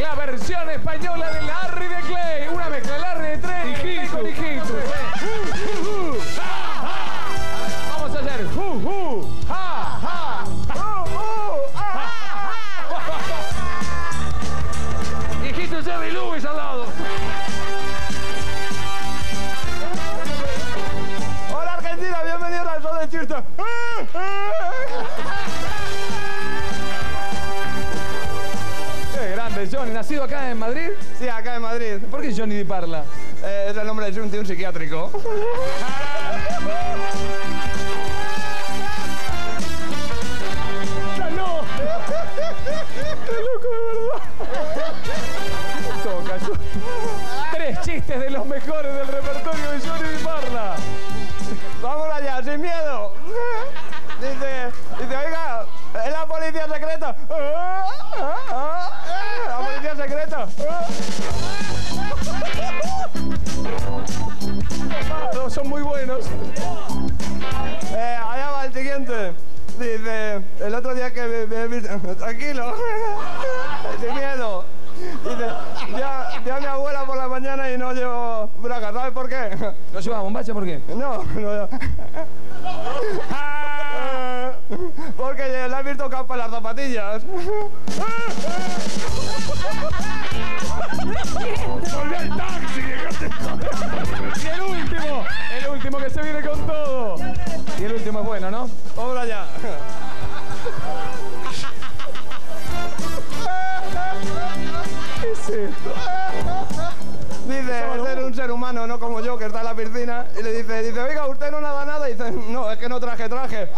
la versión española de Larry de Clay. Una mezcla Larry de tres y Clay con. Vamos a hacer hu, Jerry Lewis al lado. Hola Argentina, bienvenidos al show de chiste. Johnny. ¿Nacido acá en Madrid? Sí, acá en Madrid. ¿Por qué Johnny Di Parla? Eh, es el nombre de un, de un psiquiátrico. ¡Ya no! ¡Qué loco de verdad! Toca, Tres chistes de los mejores del repertorio de Johnny Di Parla. Son muy buenos. Eh, allá va el siguiente. Dice, el otro día que me, me- me- tranquilo, sin miedo. Dice, ya, ya mi abuela por la mañana y no llevo bragas, ¿sabes por qué? ¿No llevas bombacha por qué? No, no. Porque le has visto capa las zapatillas. Se viene con todo. Y el último es bueno, ¿no? Vamos allá. ¿Qué es esto? Dice, es un ser humano, no como yo, que está en la piscina, y le dice, dice, oiga, usted no nada nada, y dice, no, es que no traje traje.